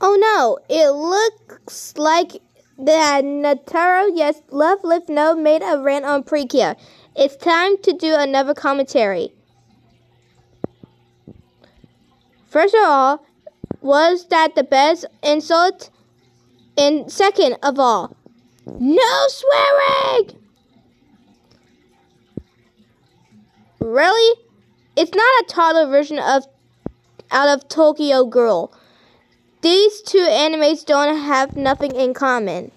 Oh no, it looks like that Nataro, yes, Love Lift No made a rant on Precure. It's time to do another commentary. First of all, was that the best insult? And second of all, no swearing! Really? It's not a toddler version of out of Tokyo Ghoul. These two animes don't have nothing in common.